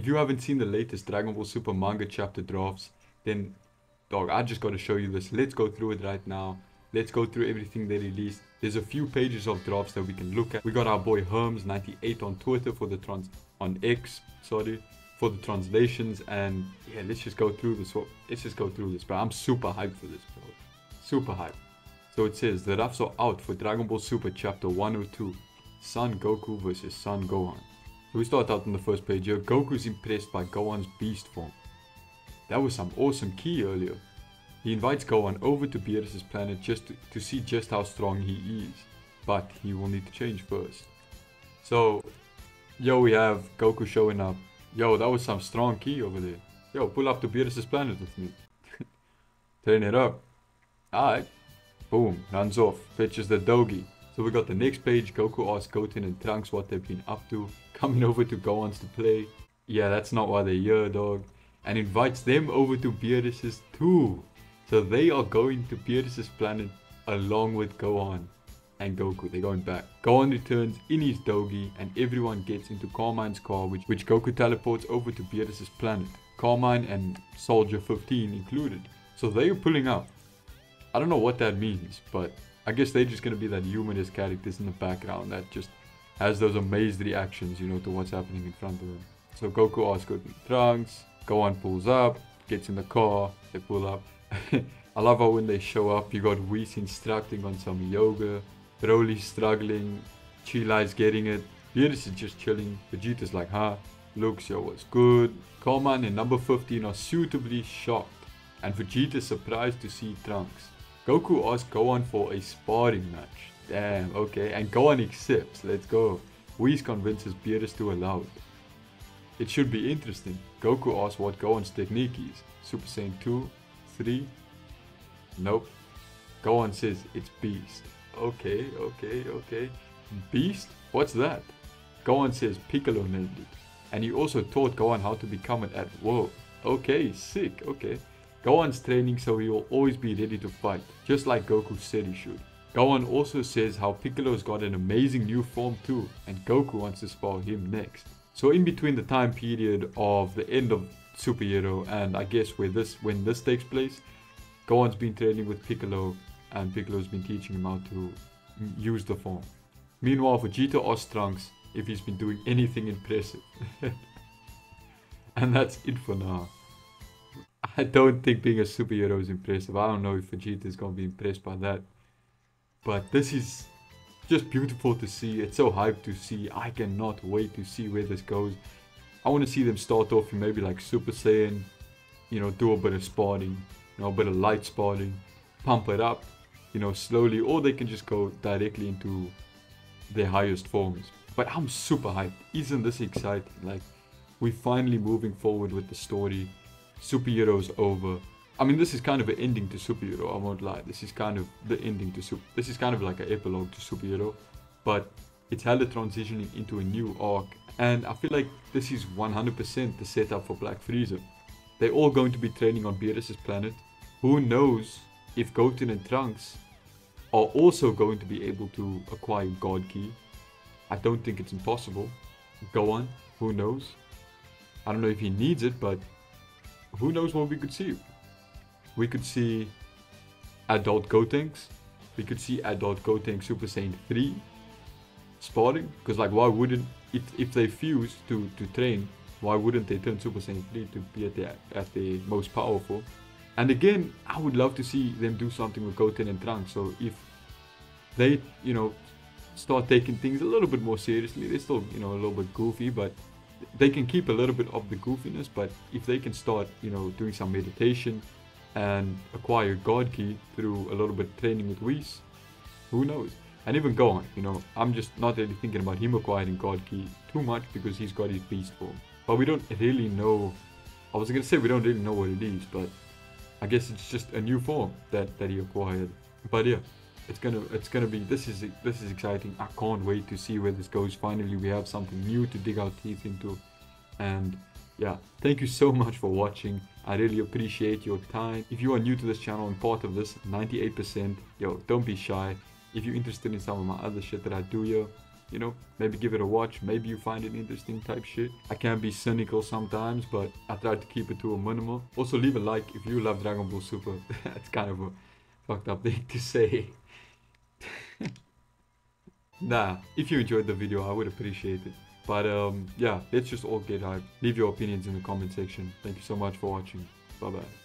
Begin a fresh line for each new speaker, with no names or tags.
if you haven't seen the latest Dragon Ball Super manga chapter drafts, then dog, I just got to show you this. Let's go through it right now. Let's go through everything they released. There's a few pages of drafts that we can look at. We got our boy Herms98 on Twitter for the trans on X, sorry, for the translations. And yeah, let's just go through this. Let's just go through this, bro. I'm super hyped for this, bro. Super hyped. So it says the drafts are out for Dragon Ball Super Chapter 102, Son Goku versus Son Gohan. We start out on the first page here. Goku's impressed by Gohan's beast form. That was some awesome Ki earlier. He invites Gohan over to Beerus' planet just to, to see just how strong he is. But he will need to change first. So, yo, we have Goku showing up. Yo, that was some strong Ki over there. Yo, pull up to Beerus' planet with me. Turn it up. Alright. Boom, runs off, fetches the Dogi. So we got the next page, Goku asks Goten and Trunks what they've been up to, coming over to Gohan's to play. Yeah, that's not why they're here, dog. And invites them over to Beerus' too. So they are going to Beerus' planet along with Gohan and Goku. They're going back. Gohan returns in his Dogi and everyone gets into Carmine's car which, which Goku teleports over to Beerus' planet. Carmine and Soldier 15 included. So they are pulling up. I don't know what that means, but I guess they're just gonna be that humorous characters in the background that just has those amazed reactions, you know, to what's happening in front of them. So Goku asks Trunks, Gohan pulls up, gets in the car, they pull up. I love how when they show up, you got Whis instructing on some yoga, Broly's struggling, Cheelai's getting it, Beerus is just chilling, Vegeta's like, huh, looks, yo, good. Carmine and number 15 are suitably shocked, and Vegeta's surprised to see Trunks. Goku asks Gohan for a sparring match. Damn, okay. And Gohan accepts. Let's go. Whis convinces Beerus to allow it. It should be interesting. Goku asks what Gohan's technique is. Super Saiyan 2, 3. Nope. Gohan says it's Beast. Okay, okay, okay. Beast? What's that? Gohan says Piccolo named it. And he also taught Gohan how to become it at Whoa. Okay, sick, okay. Gohan's training so he will always be ready to fight, just like Goku said he should. Gohan also says how Piccolo's got an amazing new form too, and Goku wants to spar him next. So in between the time period of the end of Super Hero and I guess where this when this takes place, Gohan's been training with Piccolo and Piccolo's been teaching him how to use the form. Meanwhile, Vegeta asks Trunks if he's been doing anything impressive. and that's it for now. I don't think being a superhero is impressive. I don't know if Vegeta is going to be impressed by that. But this is just beautiful to see. It's so hyped to see. I cannot wait to see where this goes. I want to see them start off in maybe like Super Saiyan, you know, do a bit of spotting, you know, a bit of light spotting, pump it up, you know, slowly, or they can just go directly into their highest forms. But I'm super hyped. Isn't this exciting? Like, we're finally moving forward with the story superheroes over. I mean, this is kind of an ending to superhero. I won't lie. This is kind of the ending to super. This is kind of like an epilogue to superhero, but it's hella transitioning into a new arc, and I feel like this is 100% the setup for Black Frieza. They're all going to be training on Beerus' planet. Who knows if Goten and Trunks are also going to be able to acquire God Ki. I don't think it's impossible. Go on, who knows? I don't know if he needs it, but who knows what we could see? We could see adult Gotenks. We could see adult Gotenks Super Saiyan 3 spotting. Because like why wouldn't if, if they fuse to, to train, why wouldn't they turn Super Saiyan 3 to be at their at the most powerful? And again, I would love to see them do something with Goten and Trunks. So if they, you know, start taking things a little bit more seriously, they're still, you know, a little bit goofy, but they can keep a little bit of the goofiness, but if they can start, you know, doing some meditation and acquire God Ki through a little bit of training with Whis, who knows? And even Gohan, you know, I'm just not really thinking about him acquiring God Ki too much because he's got his beast form. But we don't really know, I was gonna say we don't really know what it is, but I guess it's just a new form that, that he acquired. But yeah, it's gonna it's gonna be this is this is exciting i can't wait to see where this goes finally we have something new to dig our teeth into and yeah thank you so much for watching i really appreciate your time if you are new to this channel and part of this 98 percent yo don't be shy if you're interested in some of my other shit that i do here you know, maybe give it a watch. Maybe you find it interesting type shit. I can be cynical sometimes, but I try to keep it to a minimal. Also, leave a like if you love Dragon Ball Super. That's kind of a fucked up thing to say. nah, if you enjoyed the video, I would appreciate it. But um, yeah, let's just all get hyped. Leave your opinions in the comment section. Thank you so much for watching. Bye bye.